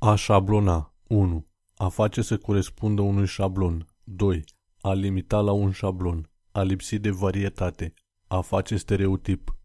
A șablona 1. A face să corespundă unui șablon 2. A limita la un șablon A lipsi de varietate A face stereotip